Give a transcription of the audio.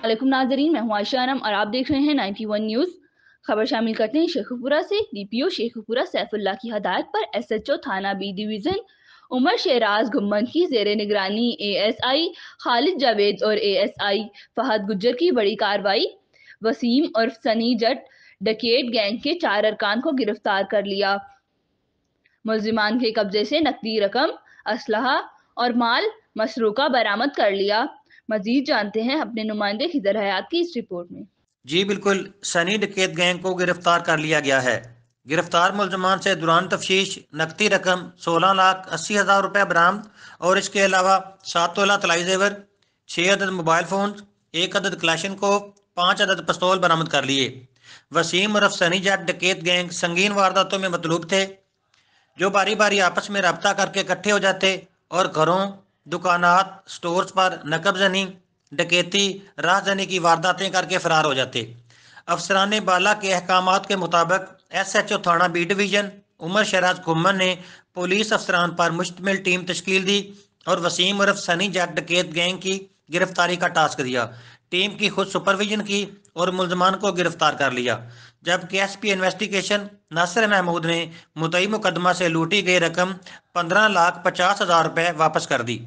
वालेकुम नाजरीन, मैं हूँ आयशा अनम और आप देख रहे हैं 91 न्यूज़। खबर शामिल करते हैं शेखपुरा से। डीपीओ शेखपुरा सैफुल्ला की हदायत पर एसएचओ थाना बी डिवीज़न उमर शेराज घुम्मन की जेर निगरानी एएसआई खालिद जावेद और एएसआई फहद गुज्जर की बड़ी कार्रवाई। वसीम और सनी जट, डकेट गैंग के चार अरकान को गिरफ़्तार कर लिया। मुलजिमान के कब्जे से नकदी रकम, असलहा और माल मसरूका बरामद कर लिया। मजीद जानते हैं अपने नुमाइंदे खिदर हयात की इस रिपोर्ट में। जी, बिल्कुल। सनी डकैत गैंग को गिरफ़्तार कर लिया गया है। गिरफ़्तार मुलजमान से दौरान तफ्शीश, नकदी रकम, सोलह लाख अस्सी हज़ार रुपये बरामद और इसके अलावा सात तोला तलाई जेवर छः अदद मोबाइल फ़ोन एक अदद क्लाशन को पाँच अदद पिस्तौल बरामद कर लिए। वसीम और सनी जट डकैत गैंग संगीन वारदातों में मतलूब थे, जो बारी बारी आपस में रबता करके इकट्ठे हो जाते और घरों दुकानात, स्टोर्स पर नकबजनी डकैती राहजनी की वारदातें करके फरार हो जाते। अफसरान बाला के अहकाम के मुताबिक एस एच ओ थाना बी डिवीज़न, उमर शराज घुमन ने पुलिस अफसरान पर मुश्तमिल टीम तश्कील दी और वसीम उर्फ़ सनी जट डकैत गैंग की गिरफ्तारी का टास्क दिया। टीम की खुद सुपरविजन की और मुलजमान को गिरफ़्तार कर लिया, जबकि S P investigation Nasir Mahmood ने मुतई मुकदमा से लूटी गई रकम पंद्रह लाख पचास हज़ार रुपये वापस कर दी।